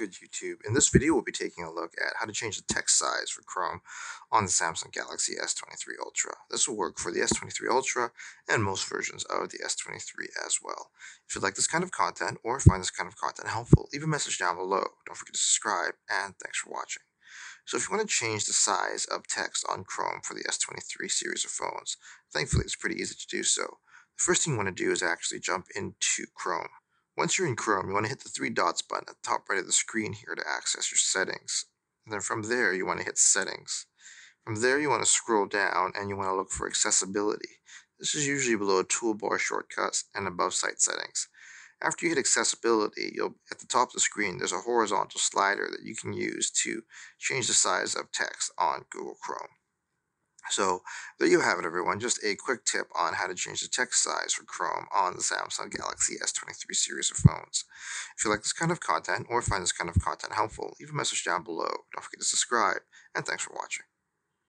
good YouTube? In this video, we'll be taking a look at how to change the text size for Chrome on the Samsung Galaxy S23 Ultra. This will work for the S23 Ultra and most versions of the S23 as well. If you like this kind of content or find this kind of content helpful, leave a message down below. Don't forget to subscribe and thanks for watching. So if you want to change the size of text on Chrome for the S23 series of phones, thankfully it's pretty easy to do so. The first thing you want to do is actually jump into Chrome. Once you're in Chrome, you want to hit the three dots button at the top right of the screen here to access your settings. And then from there, you want to hit settings. From there, you want to scroll down and you want to look for accessibility. This is usually below toolbar shortcuts and above site settings. After you hit accessibility, you'll at the top of the screen, there's a horizontal slider that you can use to change the size of text on Google Chrome. So there you have it, everyone. Just a quick tip on how to change the text size for Chrome on the Samsung Galaxy S23 series of phones. If you like this kind of content or find this kind of content helpful, leave a message down below. Don't forget to subscribe, and thanks for watching.